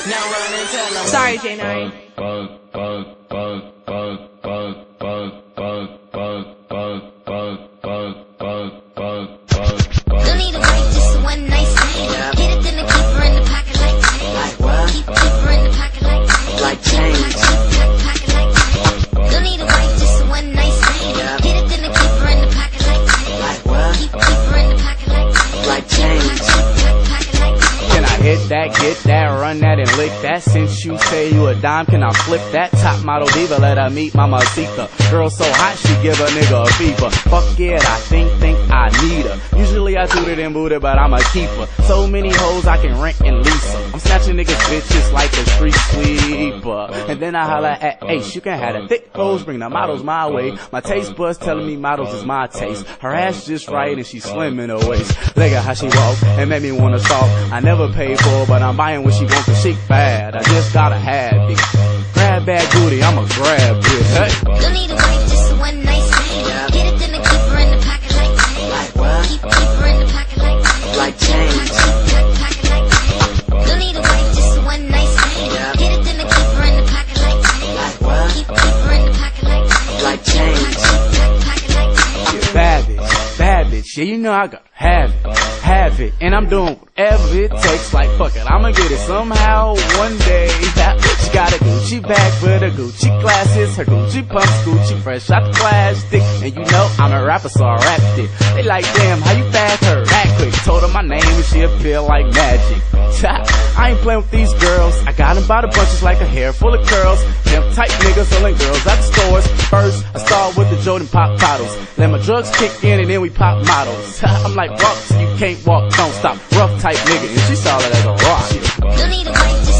Sorry, J9. Hit that, get that, run that, and lick that? Since you say you a dime, can I flip that? Top model diva, let her meet Mama Sita. Girl so hot, she give a nigga a fever. Fuck it, I think, think I need her. Usually I do it and boot it, but I'm a keeper. So many hoes I can rent and lease them. I'm snatching niggas bitches like a street sweeper. And then I holla at Ace, you can have the thick hoes, bring the models my way. My taste buds telling me models is my taste. Her ass just right and she's slim in her waist. Look at how she walk and make me wanna stalk. I never paid for but I'm buying what she wants cause she bad. I just gotta have it. Grab bad booty, I'ma grab it. Hey. Bad bitch. Yeah, you know I got have it, have it, and I'm doing whatever it takes. Like fuck it, I'ma get it somehow one day. She got a Gucci bag with the Gucci glasses, her Gucci pumps, Gucci fresh out the plastic. And you know I'm a rapper, so I rapped it. They like, damn, how you bag her that quick? Told her my name and she feel like magic. I ain't playing with these girls. I got them by the bunches like a hair full of curls. Them tight niggas selling girls at the stores. First, I start with the Jordan pop bottles. Then my drugs kick in and then we pop models. I'm like, rock, you can't walk, don't stop, rough type nigga. And she saw it as a rock.